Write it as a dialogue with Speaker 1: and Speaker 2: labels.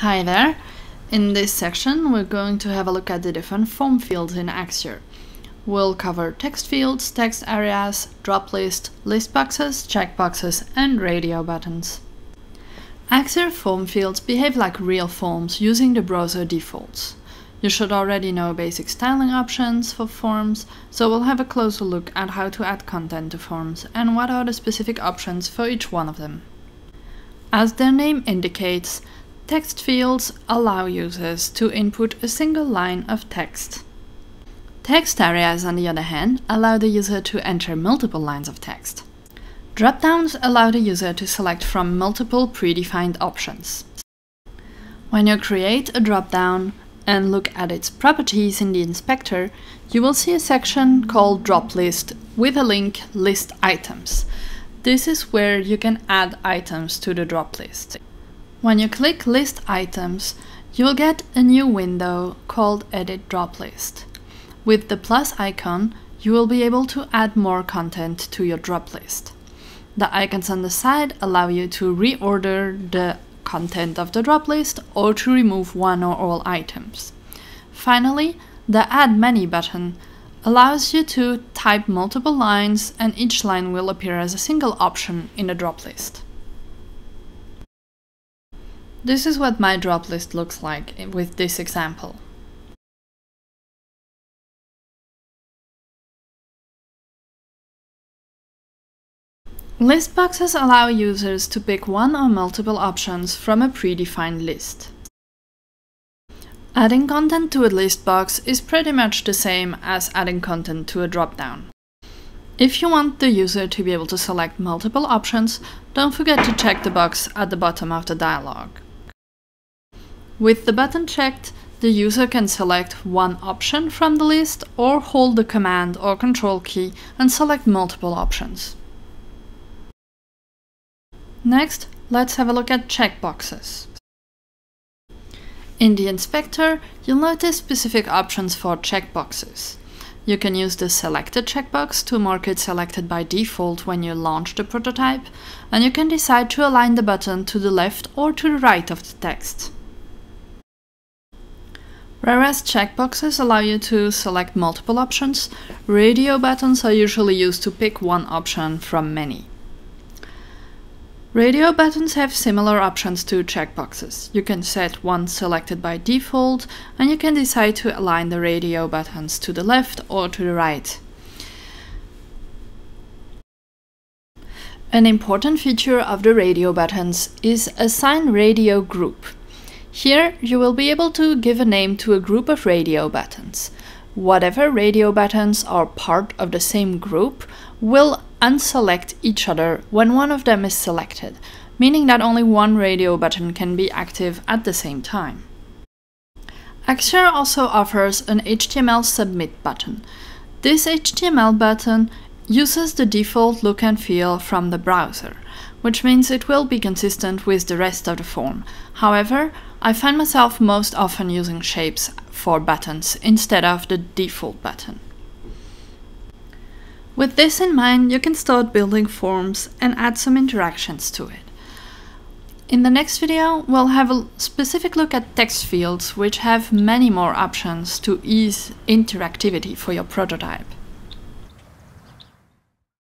Speaker 1: Hi there! In this section we're going to have a look at the different form fields in Axure. We'll cover text fields, text areas, drop list, list boxes, checkboxes and radio buttons. Axure form fields behave like real forms using the browser defaults. You should already know basic styling options for forms, so we'll have a closer look at how to add content to forms and what are the specific options for each one of them. As their name indicates, Text fields allow users to input a single line of text. Text areas, on the other hand, allow the user to enter multiple lines of text. Dropdowns allow the user to select from multiple predefined options. When you create a dropdown and look at its properties in the inspector, you will see a section called Drop List with a link List Items. This is where you can add items to the drop list. When you click List Items, you will get a new window called Edit Drop List. With the plus icon, you will be able to add more content to your drop list. The icons on the side allow you to reorder the content of the drop list or to remove one or all items. Finally, the Add Many button allows you to type multiple lines and each line will appear as a single option in the drop list. This is what my drop list looks like with this example. List boxes allow users to pick one or multiple options from a predefined list. Adding content to a list box is pretty much the same as adding content to a dropdown. If you want the user to be able to select multiple options, don't forget to check the box at the bottom of the dialog. With the button checked, the user can select one option from the list or hold the Command or Control key and select multiple options. Next, let's have a look at checkboxes. In the inspector, you'll notice specific options for checkboxes. You can use the selected checkbox to mark it selected by default when you launch the prototype, and you can decide to align the button to the left or to the right of the text. Whereas checkboxes allow you to select multiple options, radio buttons are usually used to pick one option from many. Radio buttons have similar options to checkboxes. You can set one selected by default, and you can decide to align the radio buttons to the left or to the right. An important feature of the radio buttons is assign radio group. Here you will be able to give a name to a group of radio buttons. Whatever radio buttons are part of the same group will unselect each other when one of them is selected, meaning that only one radio button can be active at the same time. Axure also offers an HTML submit button. This HTML button uses the default look and feel from the browser, which means it will be consistent with the rest of the form. However, I find myself most often using shapes for buttons instead of the default button. With this in mind, you can start building forms and add some interactions to it. In the next video, we'll have a specific look at text fields, which have many more options to ease interactivity for your prototype.